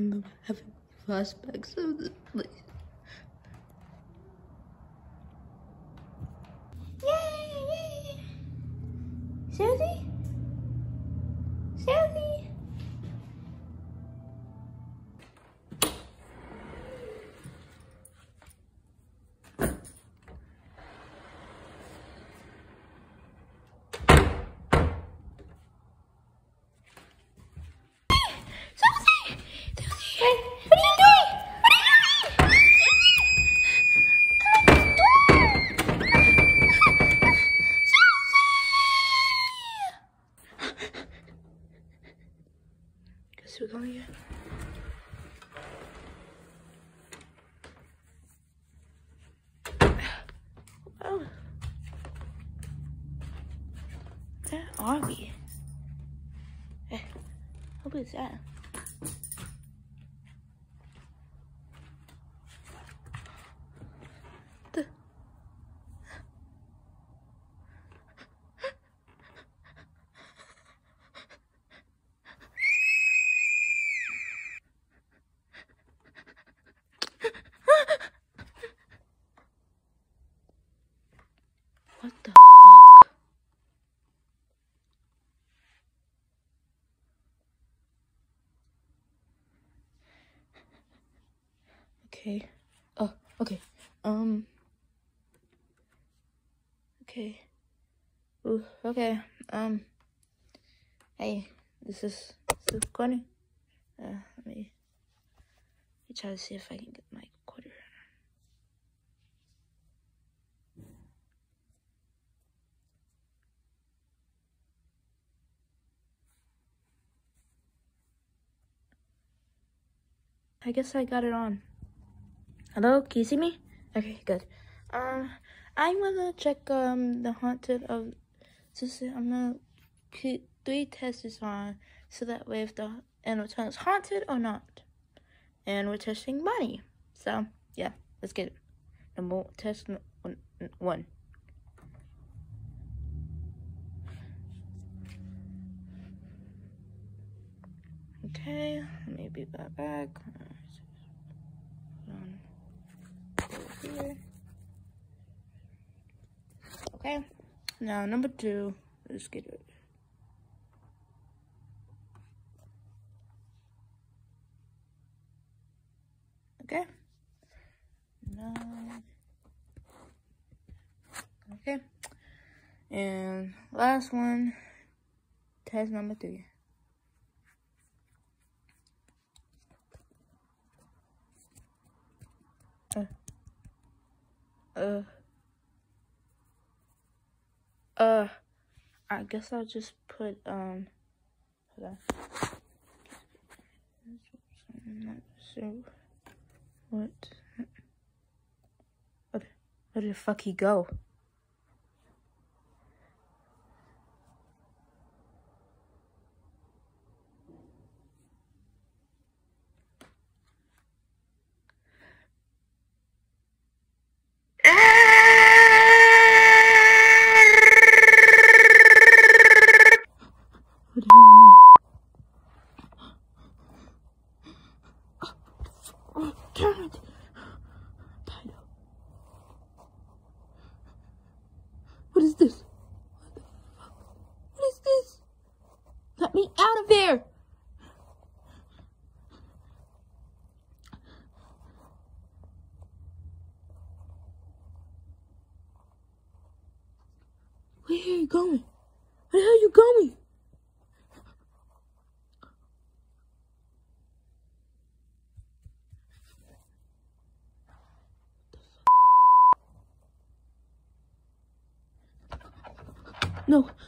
I'm having flashbacks of this place. Yay! Yay! Susie? Susie! Susie! what are you doing? What are you doing? Susie! Come on, door! Guess we're going here. Oh. Where are we? Eh, What is that? The What the fuck? Okay. Oh, okay. Um. Okay. Ooh, okay. Um. Hey, this is this is. Uh, let me, let me try to see if I can get my quarter. I guess I got it on. Hello, can you see me? Okay, good. Um, I'm gonna check um the haunted of. Just I'm gonna put three tests on so that way if the animatronic is haunted or not. And we're testing Bonnie. So yeah, let's get it. Number test one. Okay, let me be that back. Okay, now number two, let's get it. Okay. No. Okay. And last one, test number three. Uh. Uh. Uh. I guess I'll just put, um, hold on. I'm not sure what. Where, the fuck he go? Where the hell am I? Oh, damn it! Dido. What is this? What the fuck? What is this? Let me out of there! Where are you going? Where the are you going?